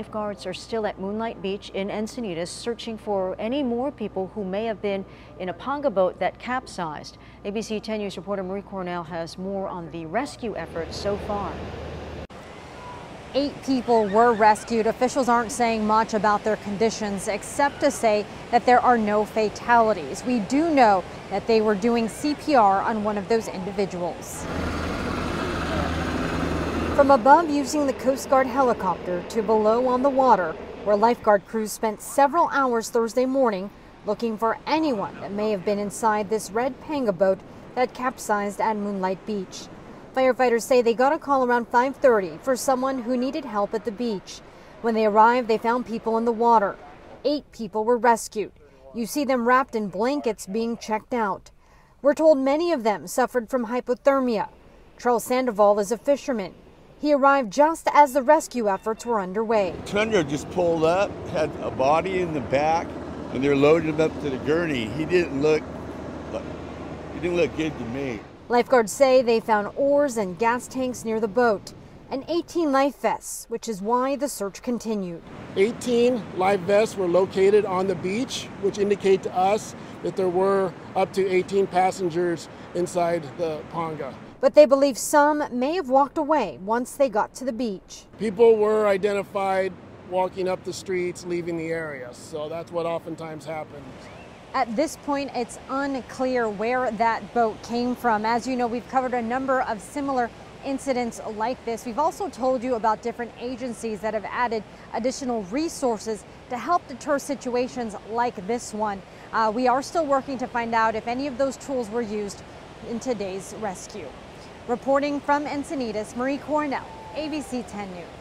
Lifeguards are still at Moonlight Beach in Encinitas searching for any more people who may have been in a panga boat that capsized. ABC 10 News reporter Marie Cornell has more on the rescue efforts so far. Eight people were rescued. Officials aren't saying much about their conditions except to say that there are no fatalities. We do know that they were doing CPR on one of those individuals. From above using the Coast Guard helicopter to below on the water, where lifeguard crews spent several hours Thursday morning looking for anyone that may have been inside this red panga boat that capsized at Moonlight Beach. Firefighters say they got a call around 5:30 for someone who needed help at the beach. When they arrived, they found people in the water. 8 people were rescued. You see them wrapped in blankets being checked out. We're told many of them suffered from hypothermia. Charles Sandoval is a fisherman. He arrived just as the rescue efforts were underway. Tundra just pulled up, had a body in the back, and they're loading him up to the gurney. He didn't look, he didn't look good to me. Lifeguards say they found oars and gas tanks near the boat and 18 life vests, which is why the search continued. 18 life vests were located on the beach, which indicate to us that there were up to 18 passengers inside the panga. But they believe some may have walked away once they got to the beach. People were identified walking up the streets, leaving the area. So that's what oftentimes happens. At this point, it's unclear where that boat came from. As you know, we've covered a number of similar incidents like this. We've also told you about different agencies that have added additional resources to help deter situations like this one. Uh, we are still working to find out if any of those tools were used in today's rescue. Reporting from Encinitas, Marie Cornell, ABC 10 News.